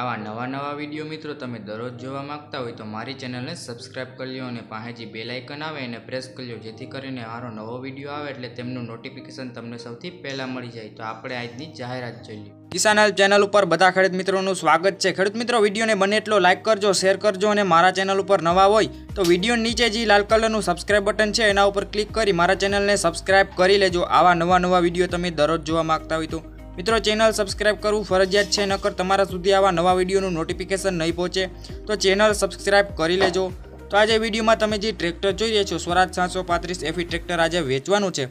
આવા નવા નવા વીડિયો મિત્રો તમે દરરોજ જોવા માંગતા હોય તો મારી ચેનલને સબસ્ક્રાઈબ કરી લો અને પાસેજી બે લાઇકન આવે અને પ્રેસ કરી લો જેથી કરીને મારો નવો વીડિયો આવે એટલે તેમનું નોટિફિકેશન તમને સૌથી પહેલાં મળી જાય. તો આપણે આજની જાહેરાત જોઈએ કિસાન હેલ્પ ચેનલ ઉપર બધા ખેડૂત મિત્રોનું સ્વાગત છે. ખેડૂત મિત્રો, વિડીયોને બને એટલો લાઇક કરજો શેર કરજો અને મારા ચેનલ ઉપર નવા હોય તો વીડિયો નીચે જે લાલ કલરનું સબસ્ક્રાઇબ બટન છે, એના ઉપર ક્લિક કરી મારા ચેનલને સબસ્ક્રાઇબ કરી લેજો. આવા નવા નવા વીડિયો તમે દરરોજ જોવા માગતા હોય તો મિત્રો ચેનલ સબસ્ક્રાઇબ કરવું ફરજિયાત છે, નકર તમારા સુધી આવા નવા વિડીયોનું નોટિફિકેશન નહીં પહોંચે, તો ચેનલ સબસ્ક્રાઇબ કરી લેજો. તો આજે વિડીયોમાં તમે જે ટ્રેક્ટર જોઈ રહ્યા છો, સ્વરાજ સાતસો પાંત્રીસ એફી ટ્રેક્ટર આજે વેચવાનું છે.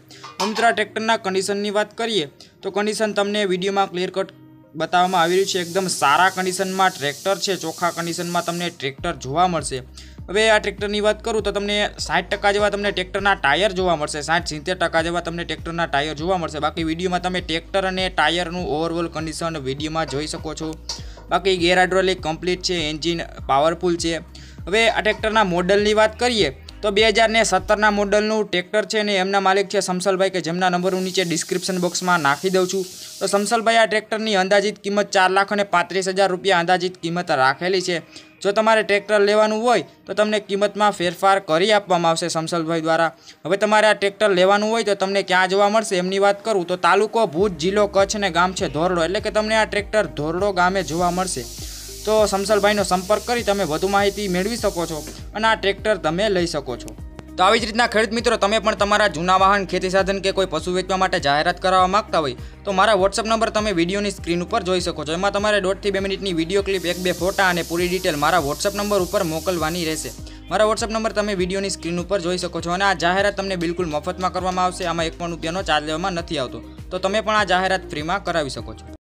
મિત્રો, આ ટ્રેક્ટરના કન્ડિશનની વાત કરીએ, તો કન્ડિશન તમને વિડીયોમાં ક્લિયર કટ બતાવવામાં આવી રહ્યું છે. એકદમ સારા કન્ડિશનમાં ટ્રેક્ટર છે, ચોખ્ખા કન્ડિશનમાં તમને ટ્રેક્ટર જોવા મળશે. હવે આ ટ્રેક્ટરની વાત કરું તો તમને સાઠ ટકા જેવા તમને ટ્રેક્ટરના ટાયર જોવા મળશે, સાઠ સિત્તેર ટકા જેવા તમને ટ્રેક્ટરના ટાયર જોવા મળશે. બાકી વિડીયોમાં તમે ટ્રેક્ટર અને ટાયરનું ઓવરઓલ કન્ડિશન વિડીયોમાં જોઈ શકો છો. બાકી ગેર હાઇડ્રોલિક કમ્પ્લીટ છે એન્જિન પાવરફુલ છે. હવે આ ટ્રેક્ટરના મોડલની વાત કરીએ તો બે હજાર ને સત્તરના મોડલનું ટ્રેક્ટર છે ને એમના માલિક છે સમસલભાઈ કે જેમના નંબર હું નીચે ડિસ્ક્રિપ્શન બોક્સમાં નાખી દઉં છું. તો સમસલભાઈ આ ટ્રેક્ટરની અંદાજિત કિંમત ચાર લાખ અને પાંત્રીસ હજાર રૂપિયા અંદાજિત કિંમત રાખેલી છે. જો તમારે ટ્રેક્ટર લેવાનું હોય તો તમને કિંમતમાં ફેરફાર કરી આપવામાં આવશે સમસલભાઈ દ્વારા. હવે તમારે આ ટ્રેક્ટર લેવાનું હોય તો તમને ક્યાં જોવા મળશે એમની વાત કરું તો તાલુકો ભુજ જિલ્લો કચ્છ અને ગામ છે ધોરડો. એટલે કે તમને આ ટ્રેક્ટર ધોરડો ગામે જોવા મળશે. તો સમસલભાઈનો સંપર્ક કરી તમે વધુ માહિતી મેળવી શકો છો અને આ ટ્રેક્ટર તમે લઈ શકો છો. તો આવી જ રીતના ખેડૂત મિત્રો, તમે પણ તમારા જૂના વાહન, ખેતી સાધન કે કોઈ પશુ વેચવા માટે જાહેરાત કરાવવા માંગતા હોય, તો મારા વોટ્સઅપ નંબર તમે વિડીયોની સ્ક્રીન ઉપર જોઈ શકો છો. એમાં તમારે દોઢથી બે મિનિટની વીડિયો ક્લિપ, એક બે ફોટા અને પૂરી ડિટેલ મારા વોટ્સઅપ નંબર ઉપર મોકલવાની રહેશે. મારા વોટ્સઅપ નંબર તમે વિડીયોની સ્ક્રીન ઉપર જોઈ શકો છો અને આ જાહેરાત તમને બિલકુલ મફતમાં કરવામાં આવશે. આમાં એક પણ રૂપિયાનો ચાર્જ લેવામાં નથી આવતો. તો તમે પણ આ જાહેરાત ફ્રીમાં કરાવી શકો છો.